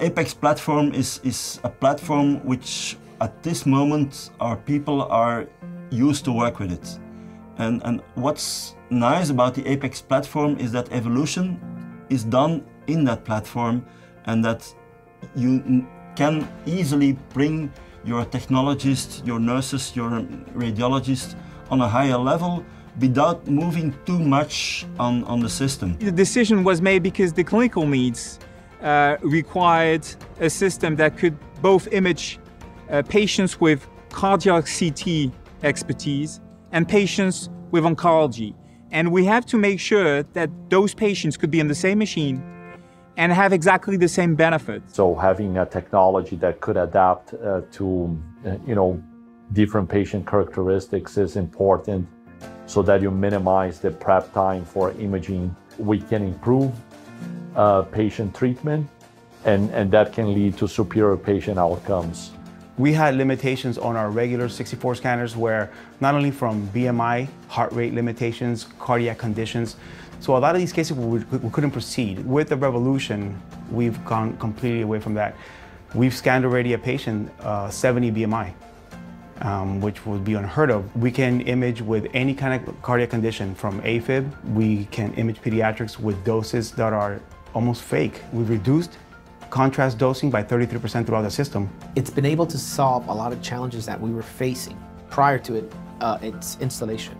Apex platform is, is a platform which at this moment our people are used to work with it. And, and what's nice about the Apex platform is that evolution is done in that platform and that you can easily bring your technologists, your nurses, your radiologists on a higher level without moving too much on, on the system. The decision was made because the clinical needs uh, required a system that could both image uh, patients with cardiac CT expertise and patients with oncology. And we have to make sure that those patients could be in the same machine and have exactly the same benefit. So having a technology that could adapt uh, to, uh, you know, different patient characteristics is important so that you minimize the prep time for imaging. We can improve uh, patient treatment and, and that can lead to superior patient outcomes. We had limitations on our regular 64 scanners where not only from BMI, heart rate limitations, cardiac conditions, so a lot of these cases we, we couldn't proceed. With the revolution, we've gone completely away from that. We've scanned already a patient uh, 70 BMI, um, which would be unheard of. We can image with any kind of cardiac condition from AFib. We can image pediatrics with doses that are almost fake. We've reduced contrast dosing by 33% throughout the system. It's been able to solve a lot of challenges that we were facing prior to it, uh, its installation.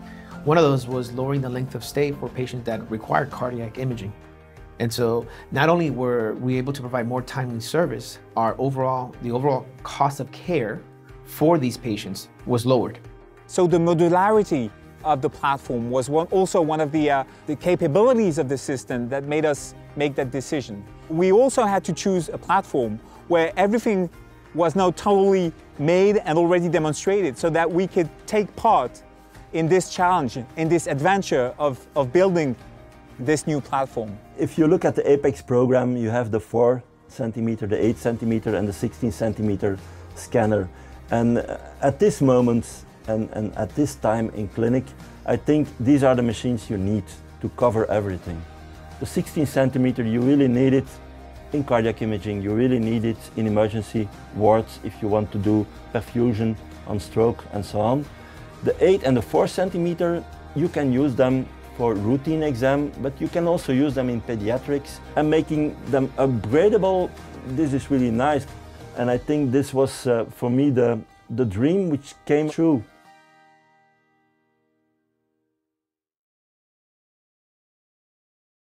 One of those was lowering the length of stay for patients that required cardiac imaging. And so not only were we able to provide more timely service, our overall, the overall cost of care for these patients was lowered. So the modularity of the platform was one, also one of the, uh, the capabilities of the system that made us make that decision. We also had to choose a platform where everything was now totally made and already demonstrated so that we could take part in this challenge, in this adventure of, of building this new platform. If you look at the APEX program, you have the 4 centimeter, the 8 centimeter and the 16 centimeter scanner. And uh, at this moment and, and at this time in clinic, I think these are the machines you need to cover everything. The 16 centimeter, you really need it in cardiac imaging, you really need it in emergency wards if you want to do perfusion on stroke and so on. The 8 and the 4 centimeter, you can use them for routine exam, but you can also use them in pediatrics and making them upgradable. This is really nice. And I think this was uh, for me the, the dream which came true.